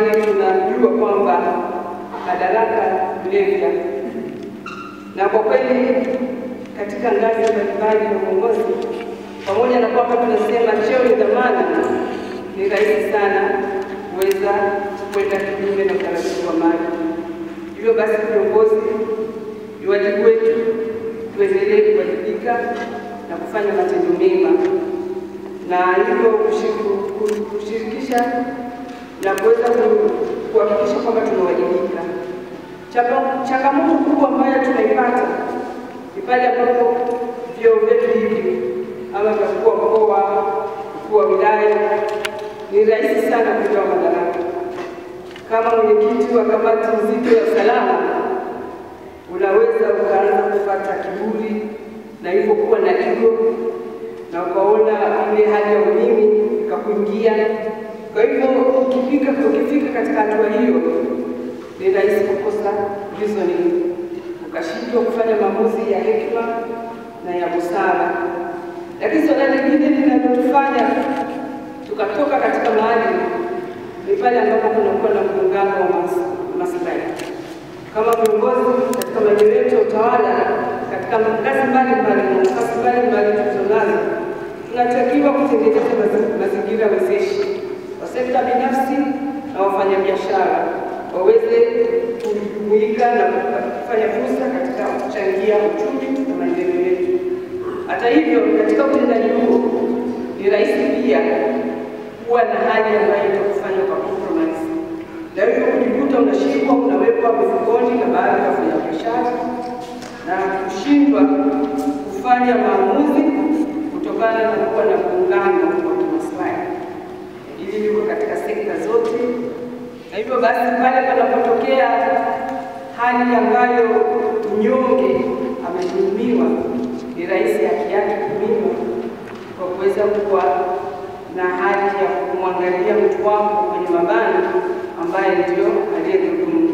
kwani tunajua kwamba madaraka kulevya, na kwa kweli katika ngazi mbalimbali ya uongozi, pamoja na kwamba tunasema cheo ni dhamana, ni rahisi sana kuweza kwenda kinyume na utaratibu wa mali. Hivyo basi, viongozi, ni wajibu wetu tuendelee kuwajibika na kufanya matendo mema, na hivyo kushirikisha na kuweza kuhakikisha kwamba tunawajibika. Changamoto kubwa ambayo tunaipata ni pale ambapo vyeo vyetu hivi ama vya mkuu wa mkoa, mkuu wa wilaya, ni rahisi sana kutoa madaraka. Kama mwenyekiti wa kamati nzito ya usalama, unaweza ukaanza kupata kiburi na hivyo kuwa na ego na ukaona ile hali ya umimi ikakuingia. Kwa hivyo ukifika ukifika katika hatua hiyo, ni rahisi kukosa reasoning, ukashindwa kufanya maamuzi ya hekima na ya busara. Lakini swala lingine linalotufanya tukatoka katika mahali ni pale ambapo kunakuwa na mgongano wa maslahi. Kama viongozi katika maeneo yetu ya utawala, katika ngazi mbalimbali na nafasi mbalimbali tulizonazo, tunatakiwa kutengeneza mazingira wezeshi wa sekta binafsi na wafanyabiashara waweze kujumuika na kufanya fursa katika kuchangia uchumi na maendeleo yetu. Hata hivyo, katika utendaji huo ni rahisi pia kuwa na hali ambayo itakufanya kwa compromise, na hivyo kujikuta unashikwa unawekwa mifukoni na baadhi ya wafanyabiashara na kushindwa kufanya maamuzi kutokana na kuwa na muungano wa kimaslahi. Hili liko katika sekta zote, na hivyo basi pale panapotokea hali ambayo mnyonge amedhulumiwa, ni rahisi haki yake kuminywa kwa kuweza kuwa na hali ya kumwangalia mtu wako kwenye mabana ambaye ndio aliyedhulumu.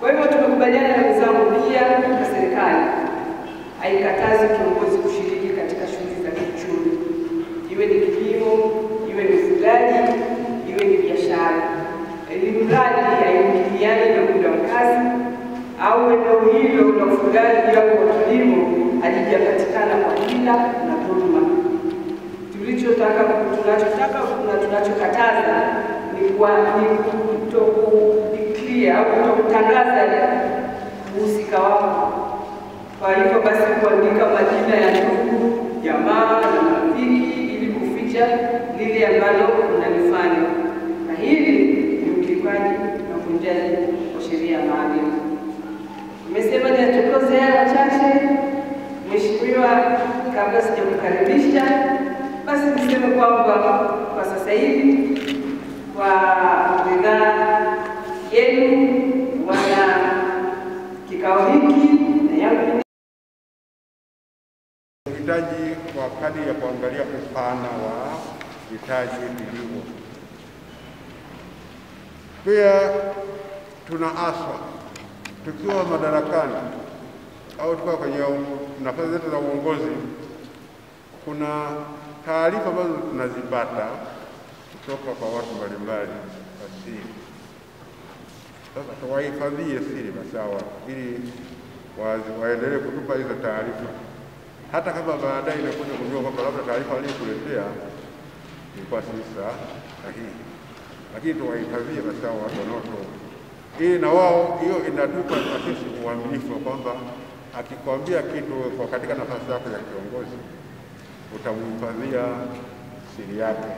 Kwa hivyo tumekubaliana na wenzangu pia na serikali haikatazi kiongozi kushiriki katika shughuli za kiuchumi, iwe ni kilimo, iwe ni ufugaji, iwe ni biashara, ili mradi haiingiliani na muda wa kazi au eneo hilo yako wa kilimo alijapatikana kwa hila na dhuluma. Tulichotaka, tunachotaka na tunachokataza ni kutokudiklia au kutokutangaza uhusika wako. Kwa hivyo basi kuandika majina ya ndugu, jamaa na marafiki ili kuficha lile ambalo unalifanya, na hili ni ukiukaji na uvunjaji wa sheria ya maadili. Nimesema niyachokoze haya machache, Mheshimiwa, kabla sijakukaribisha, basi niseme kwamba kwa sasa hivi kwa ridhaa yenu wana kikao hiki na yangu. Uhitaji wa kadi ya kuangalia upana wa hitaji lilivyo. Pia tunaaswa tukiwa madarakani au tukiwa kwenye nafasi zetu za uongozi, kuna taarifa ambazo tunazipata kutoka kwa watu mbalimbali wa siri. Sasa tuwahifadhie siri masawa, ili waendelee kutupa hizo taarifa hata kama baadaye inakuja kujua kwamba labda taarifa aliyokuletea ilikuwa si sahihi, lakini tuwahifadhie basi hao watu wanaotoa, ili na wao, hiyo inatupa na sisi uaminifu kwamba akikwambia kitu kwa katika nafasi yako ya kiongozi utamhifadhia siri yake.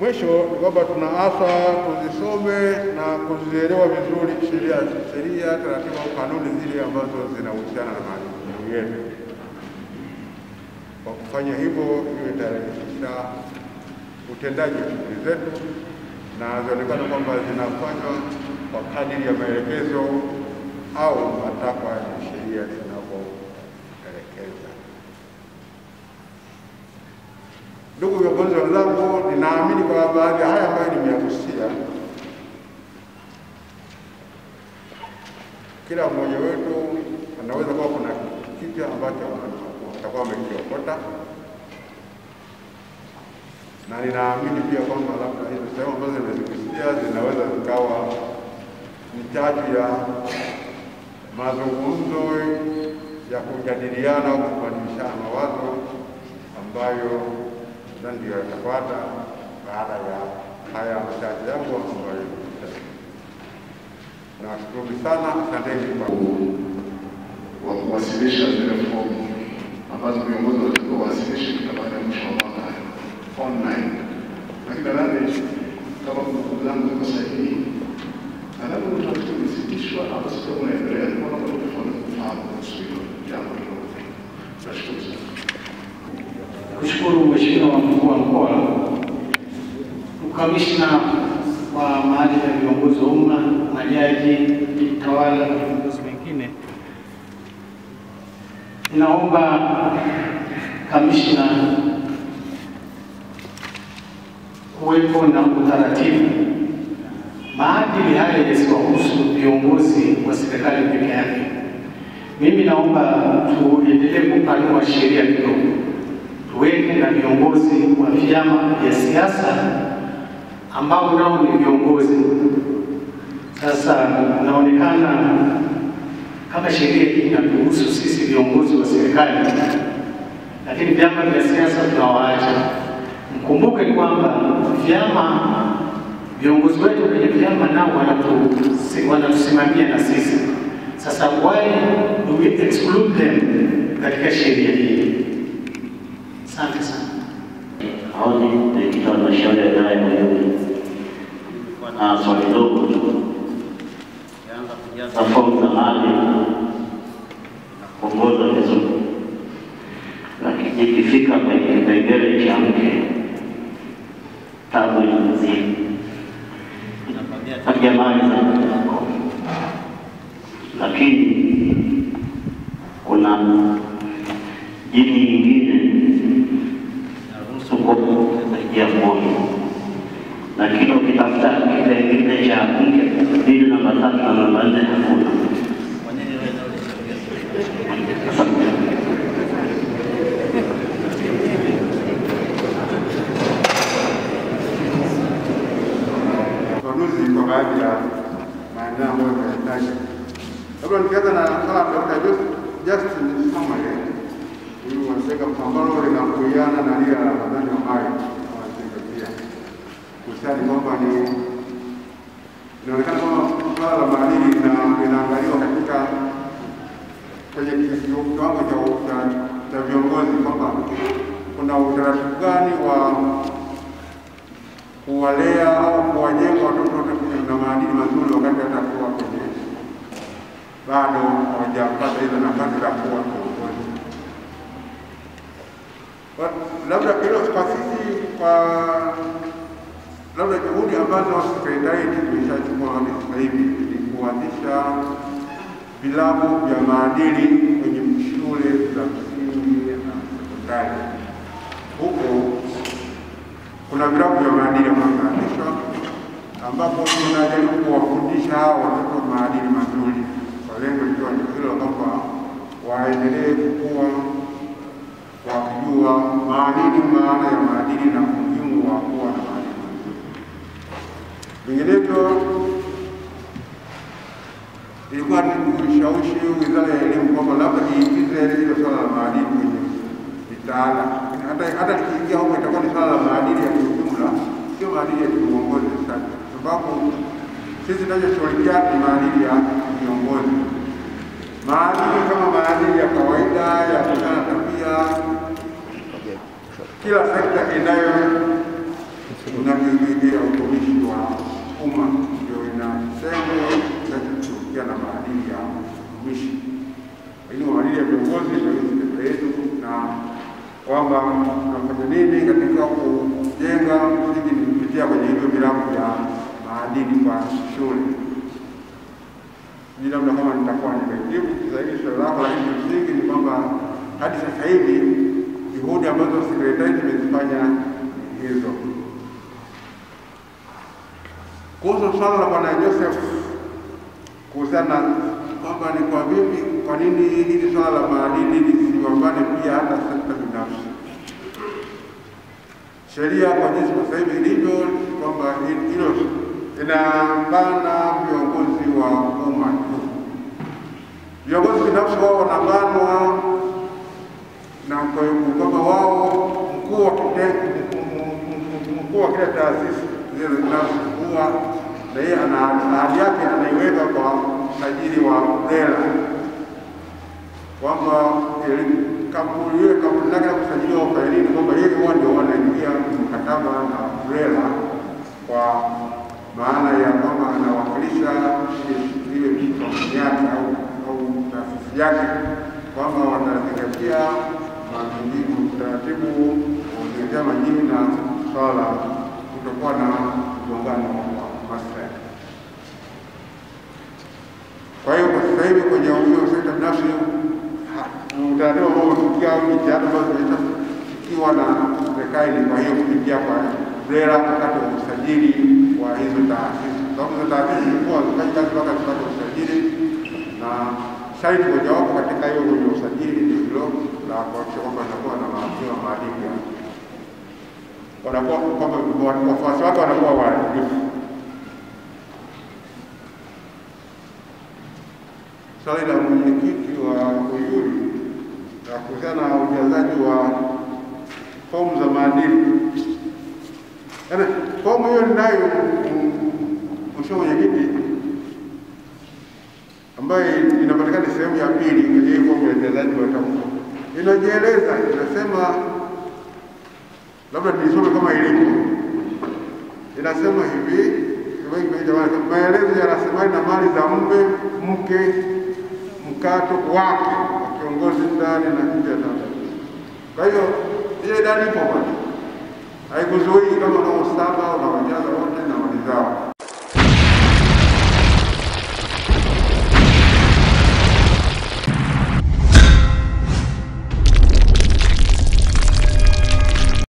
Mwisho ni kwamba tunaasa tuzisome na kuzielewa vizuri sheria, sheria, taratibu au kanuni zile ambazo zinahusiana na majukumu yetu. Kwa kufanya hivyo, hiyo itarahisisha utendaji wa shughuli zetu na zionekana kwamba zinafanywa kwa kadiri ya maelekezo au matakwa ya sheria zinavyoelekeza. Ndugu viongozi wenzangu, ninaamini kwa baadhi ya haya ambayo nimeyagusia, kila mmoja wetu anaweza kuwa kuna kitu ambacho atakuwa amekiokota na ninaamini pia kwamba labda hizo sehemu ambazo nimezigusia zinaweza zikawa ni chachu ya mazungumzo ya kujadiliana au kubadilishana mawazo ambayo ndio yatafuata baada ya haya machache yangu ambayo nawashukuru sana, asanteni kwa wa kuwasilisha zile fomu ambazo viongozi walikuwa wawasilishe kila mwisho wa mwaka online. Lakini nadhani kama kumbukumbu zangu ziko sahihi, nadhani utafiti umesitishwa au sasa unaendelea. Mbona kwa tofauti kufahamu kuhusu hilo jambo hilo? Nashukuru sana. Kushukuru Mheshimiwa mkuu wa mkoa, ukamishna wa mahali ya viongozi wa umma, majaji, tawala na viongozi wengine. Ninaomba kamishna kuwepo na utaratibu. Maadili haya yasiwahusu viongozi wa serikali peke yake. Mimi naomba tuendelee kupanua sheria kidogo tuweke na viongozi wa vyama vya siasa ambao nao ni viongozi. Sasa inaonekana kama sheria hii inatuhusu sisi viongozi wa serikali, lakini vyama vya siasa tunawaacha. Mkumbuke kwamba vyama, viongozi wetu kwenye vyama nao wanatusimamia na sisi. Sasa why do we exclude them katika sheria hii? Asante sana. Aoni mwenyekiti wa halmashauri ya wilaya ya Uyui, na swali dogo kujaza fomu za na kuongoza vizuri, lakini ikifika kwenye kipengele cha mke, wako, lakini kuna jini baadhi ya maeneo ambayo tunahitaji. Labda nikianza na sala Dokta. Justin Samale, huyu wanaseka ambalo linakuiana na lile la Ramadhani Omari wanaseka pia kuhusiana kwamba ni inaonekana kwamba swala la maadili inaangaliwa katika kwenye kiwango cha viongozi kwamba kuna utaratibu gani wa kuwalea au kuwajenga watoto na maadili mazuri wakati hata kuwa kwenye bado hawajapata hizo nafasi za kuwa kiongozi. Labda hilo kwa sisi, kwa labda juhudi ambazo sekretarieti tumeshachukua hadi sasa hivi ni kuanzisha vilabu vya maadili kwenye shule za msingi na sekondari kuna vilabu vya maadili vinaanzishwa ambapo tunajaribu kuwafundisha hao watoto maadili mazuri, kwa lengo likiwa ni hilo kwamba waendelee kukua wakijua maadili, maana ya maadili na umuhimu wa kuwa na maadili mazuri. Vinginevyo ilikuwa ni kushawishi wizara ya elimu kwamba labda iingize hilo swala la maadili kwenye mitaala. Hata hata huko itakuwa ni swala la maadili ya sio maadili ya kiuongozi sasa, sababu sisi tunachoshughulikia ni maadili ya viongozi, maadili kama maadili ya kawaida ya kutana tabia. Kila sekta inayo inavyoingia utumishi wa umma. Ndio ina sehemu inachoshughulikia na maadili ya utumishi, lakini maadili ya viongozi ndio yetu na kwamba tunafanya nini katika kujenga msingi ni kupitia kwenye hivyo vilabu vya maadili kwa shule. Sijui labda kama nitakuwa nimejibu zaidi swali lako, lakini msingi ni kwamba hadi sasa hivi juhudi ambazo sekretari imezifanya hizo. Kuhusu swala la Bwana Joseph kuhusiana na kwamba ni kwa vipi, kwa nini hili swala la maadili lisiwambane pia hata sekta binafsi. sheria kwa jinsi sasa hivi ilivyo kwamba hilo inabana viongozi wa umma tu. Viongozi binafsi wao wanabanwa na kwamba wao mkuu wa mkuu wa kila taasisi zile zinazokuwa na yeye ana ahadi yake anaiweka kwa sajili wa BRELA kwamba kampuni hiyo kampuni lake la kusajiliwa ufailini kwamba yeye huwa ndio wanaingia mkataba na BRELA kwa maana ya kwamba anawakilisha ile kampuni yake au au taasisi yake kwamba wanazingatia utaratibu kuzingatia majini na swala kutokuwa na mgongano wa maslahi. Kwa hiyo kwa sasa hivi kwenye huyo sekta binafsi utaratibu ambao umefikia au jitihada ambazo zimefikiwa na serikali kwa hiyo kupitia kwa BRELA wakati wa usajili wa hizo taasisi, sababu hizo taasisi zilikuwa zifanye kazi mpaka zipate usajili, na sharti mojawapo katika hiyo kwenye usajili ni hilo la kuhakikisha kwamba wanakuwa na maafisa wa maadili ya wanakuwa kwamba wafuasi wake wanakuwa waadilifu. Swali la mwenyekiti wa Uyuri la kuhusiana na ujazaji wa fomu za maadili, yaani fomu hiyo ninayo, mheshimiwa mwenyekiti, ambayo inapatikana sehemu ya pili kwenye hii fomu ya utendaji wa tamko, inajieleza inasema, labda nilisome kama ilivyo, inasema hivi maelezo ya rasilimali na mali za mume, mke, mkato wake wa ndani na nje ya Tanzania. Kwa hiyo ile idadi ipo bwana, Aí, Guzui, como não estava, não, já não, não, não, não.